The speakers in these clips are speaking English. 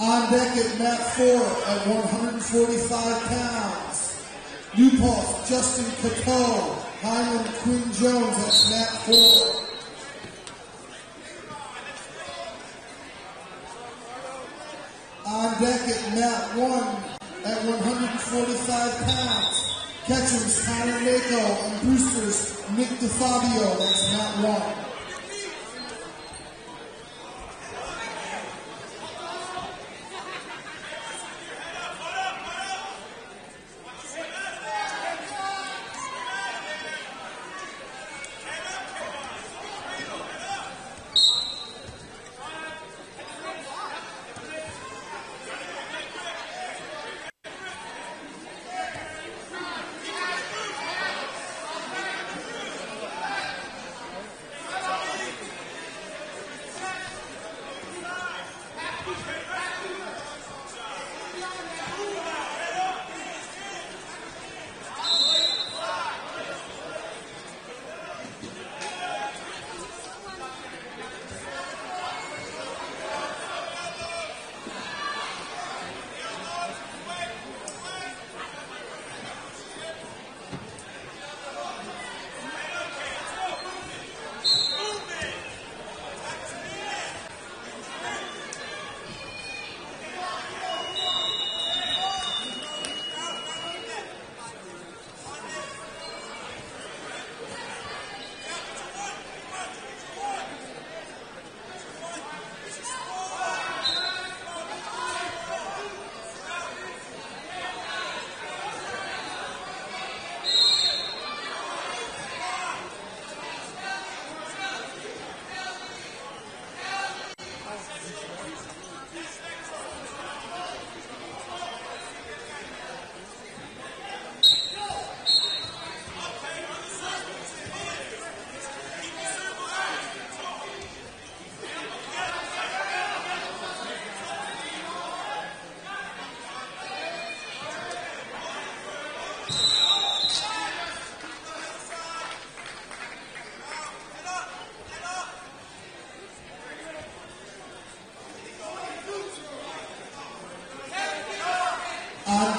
On deck is Matt Ford at 145 pounds. New Paltz, Justin Cato, Highland Queen Jones, at Matt Ford. On deck at mat 1 at 145 pounds. Catchers, Tyler Mako and Brewster's Nick DeFabio, that's mat 1.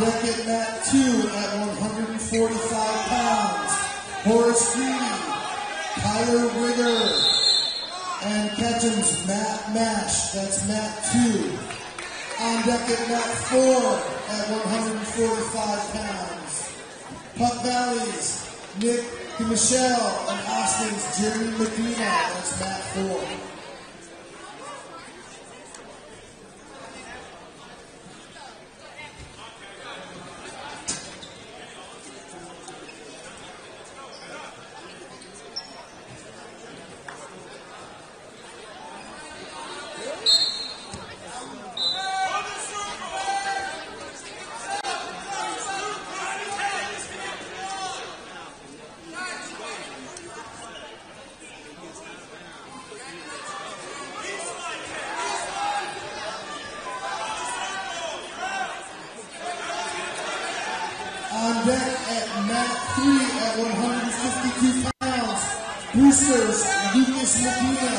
bracket mat two at 145 pounds, Horace Greeley, Tyler Rigger, and Ketchum's Matt Mash, that's mat two. On deck at mat four at 145 pounds, Putnam Valley's Nick Michelle and Austin's Jeremy McDonough, that's mat four. Brewster's Lucas Medina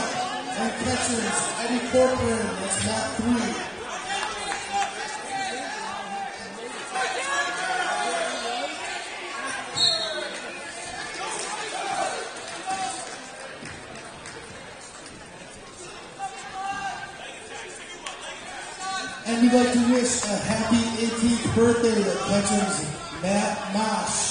and Ketchums Eddie Corcoran, that's mat three. And we'd like to wish a happy 18th birthday to Ketchum's Matt Mosh.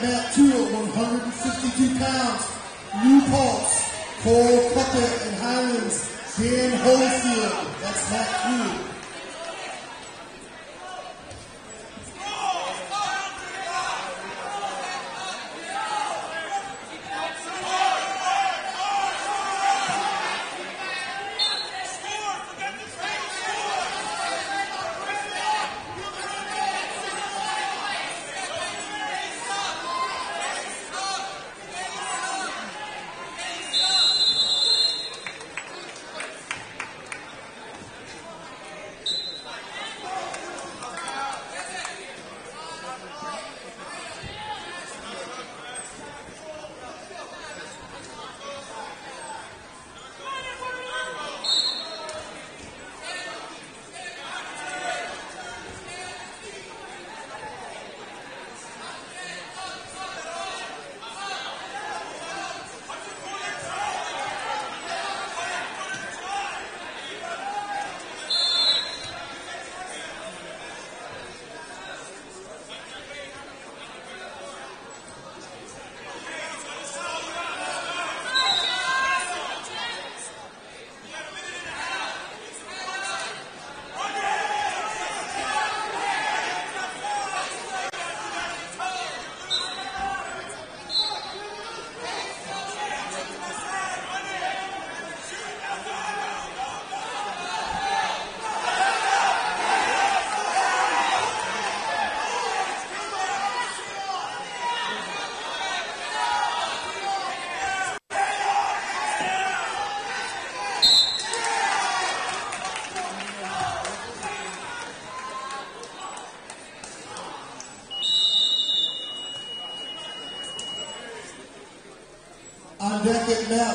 Deck at mat two at 152 pounds, New Paltz, Cole Puckett and Highlands, Dan Holyfield. That's mat two.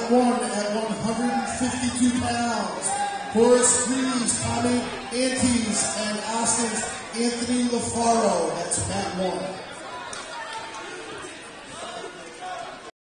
One at 152 pounds, Horace Greeley, Tommy Antes, and Austin's Anthony LaFaro. That's mat one.